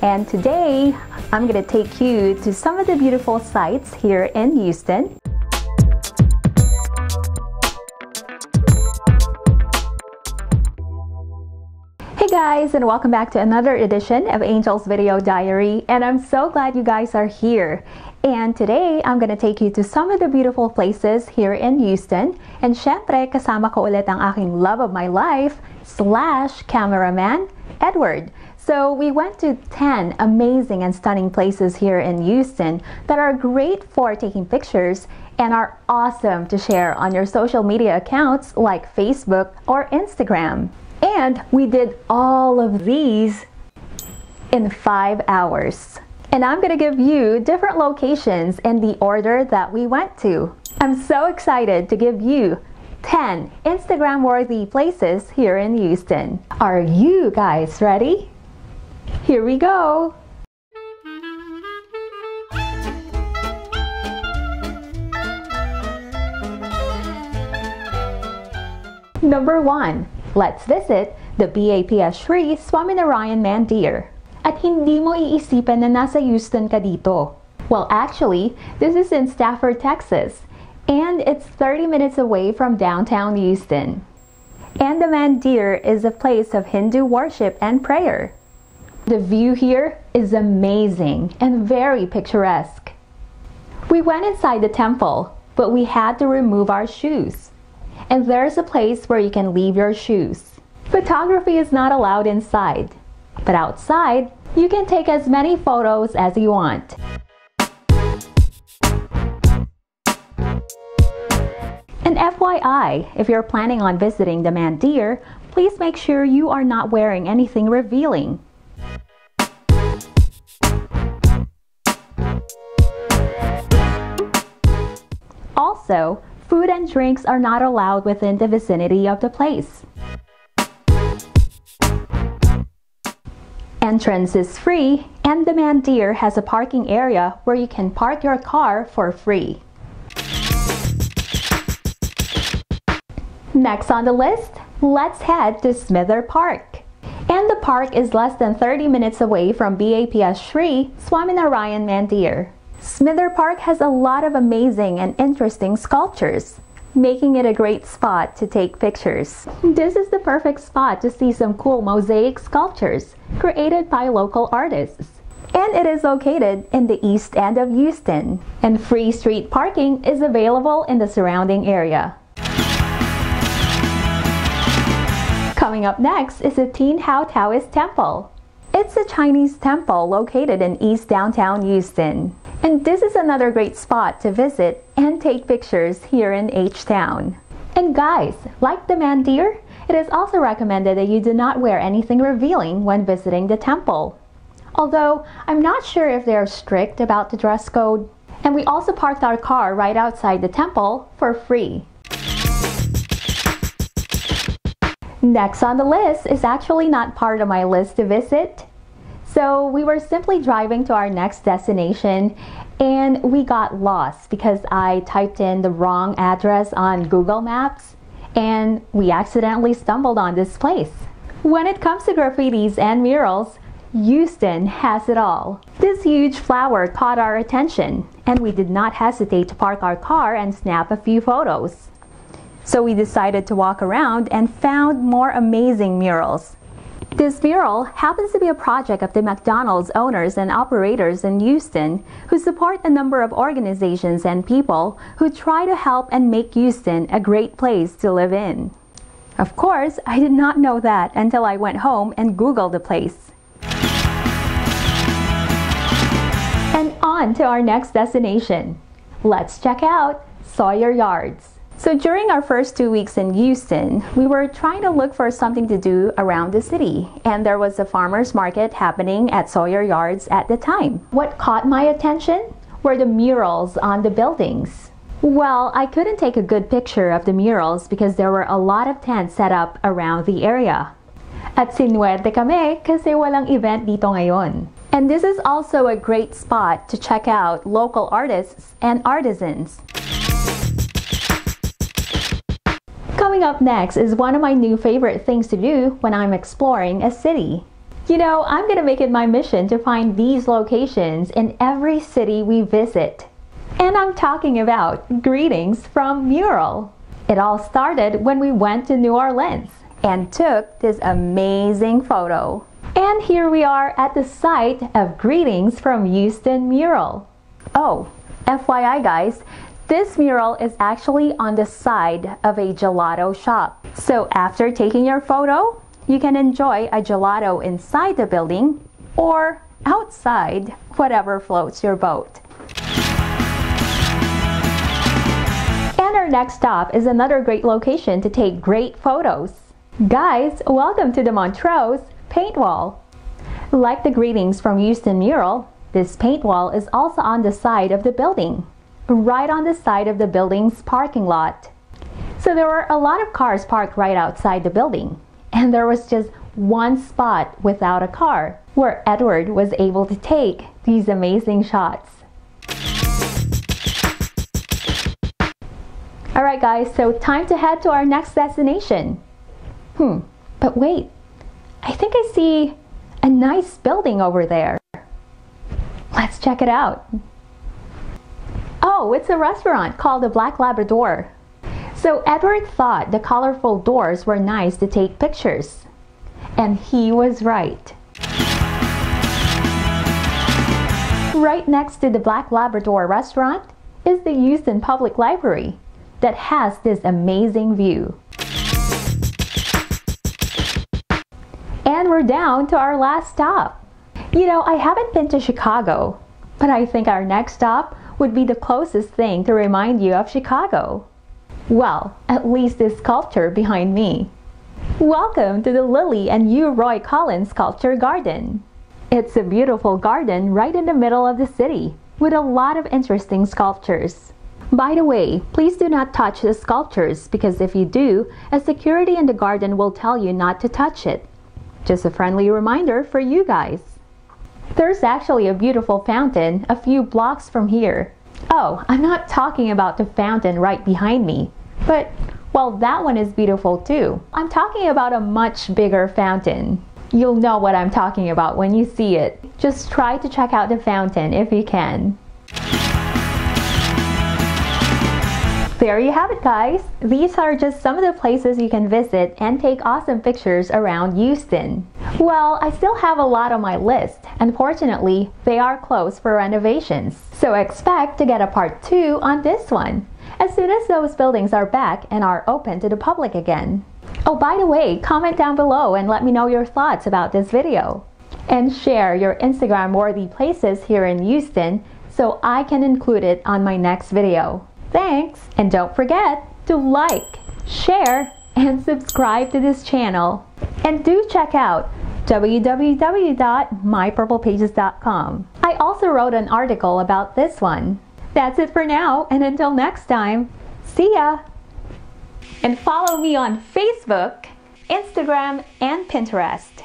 And today, I'm gonna take you to some of the beautiful sites here in Houston. Hey guys, and welcome back to another edition of Angel's Video Diary. And I'm so glad you guys are here. And today, I'm gonna take you to some of the beautiful places here in Houston. And syempre, kasama ko ulit ang aking love of my life slash cameraman, Edward. So we went to 10 amazing and stunning places here in Houston that are great for taking pictures and are awesome to share on your social media accounts like Facebook or Instagram. And we did all of these in five hours. And I'm gonna give you different locations in the order that we went to. I'm so excited to give you 10 Instagram worthy places here in Houston. Are you guys ready? Here we go! Number 1. Let's visit the BAPS Shri Swaminarayan Mandir. At hindi mo iisipin na nasa Houston ka dito. Well, actually, this is in Stafford, Texas, and it's 30 minutes away from downtown Houston. And the Mandir is a place of Hindu worship and prayer. The view here is amazing and very picturesque. We went inside the temple, but we had to remove our shoes. And there's a place where you can leave your shoes. Photography is not allowed inside, but outside, you can take as many photos as you want. And FYI, if you're planning on visiting the Mandir, please make sure you are not wearing anything revealing. Also, food and drinks are not allowed within the vicinity of the place. Entrance is free, and the Mandir has a parking area where you can park your car for free. Next on the list, let's head to Smither Park. And the park is less than 30 minutes away from BAPS Shri Swaminarayan Mandir. Smither Park has a lot of amazing and interesting sculptures, making it a great spot to take pictures. This is the perfect spot to see some cool mosaic sculptures created by local artists. And it is located in the east end of Houston, and free street parking is available in the surrounding area. Coming up next is the Teen How Taoist Temple. It's a Chinese temple located in East Downtown Houston. And this is another great spot to visit and take pictures here in H-Town. And guys, like the Mandir, it is also recommended that you do not wear anything revealing when visiting the temple. Although, I'm not sure if they are strict about the dress code. And we also parked our car right outside the temple for free. Next on the list is actually not part of my list to visit. So we were simply driving to our next destination and we got lost because I typed in the wrong address on Google Maps and we accidentally stumbled on this place. When it comes to graffitis and murals, Houston has it all. This huge flower caught our attention and we did not hesitate to park our car and snap a few photos. So we decided to walk around and found more amazing murals. This mural happens to be a project of the McDonald's owners and operators in Houston who support a number of organizations and people who try to help and make Houston a great place to live in. Of course, I did not know that until I went home and Googled the place. And on to our next destination. Let's check out Sawyer Yards. So during our first two weeks in Houston, we were trying to look for something to do around the city, and there was a farmer's market happening at Sawyer Yards at the time. What caught my attention were the murals on the buildings. Well, I couldn't take a good picture of the murals because there were a lot of tents set up around the area. At sinuwerte kami kasi walang event dito ngayon. And this is also a great spot to check out local artists and artisans. Coming up next is one of my new favorite things to do when I'm exploring a city. You know, I'm going to make it my mission to find these locations in every city we visit. And I'm talking about greetings from Mural. It all started when we went to New Orleans and took this amazing photo. And here we are at the site of Greetings from Houston Mural. Oh, FYI guys, this mural is actually on the side of a gelato shop. So after taking your photo, you can enjoy a gelato inside the building or outside, whatever floats your boat. And our next stop is another great location to take great photos. Guys, welcome to the Montrose paint wall. Like the greetings from Houston mural, this paint wall is also on the side of the building, right on the side of the building's parking lot. So there were a lot of cars parked right outside the building, and there was just one spot without a car where Edward was able to take these amazing shots. Alright guys, so time to head to our next destination. Hmm, but wait, I think I see a nice building over there. Let's check it out. Oh, it's a restaurant called the Black Labrador. So Edward thought the colorful doors were nice to take pictures. And he was right. Right next to the Black Labrador restaurant is the Houston Public Library that has this amazing view. And we're down to our last stop. You know, I haven't been to Chicago, but I think our next stop would be the closest thing to remind you of Chicago. Well, at least this sculpture behind me. Welcome to the Lillie and Hugh Roy Cullen's Sculpture Garden. It's a beautiful garden right in the middle of the city with a lot of interesting sculptures. By the way, please do not touch the sculptures because if you do, a security in the garden will tell you not to touch it. Just a friendly reminder for you guys. There's actually a beautiful fountain a few blocks from here. Oh, I'm not talking about the fountain right behind me, but well, that one is beautiful too. I'm talking about a much bigger fountain. You'll know what I'm talking about when you see it. Just try to check out the fountain if you can. There you have it guys. These are just some of the places you can visit and take awesome pictures around Houston. Well, I still have a lot on my list. Unfortunately, they are closed for renovations. So expect to get a part 2 on this one as soon as those buildings are back and are open to the public again. Oh, by the way, comment down below and let me know your thoughts about this video. And share your Instagram worthy places here in Houston so I can include it on my next video. Thanks! And don't forget to like, share, and subscribe to this channel. And do check out www.mypurplepages.com. I also wrote an article about this one. That's it for now, and until next time, see ya! And follow me on Facebook, Instagram, and Pinterest.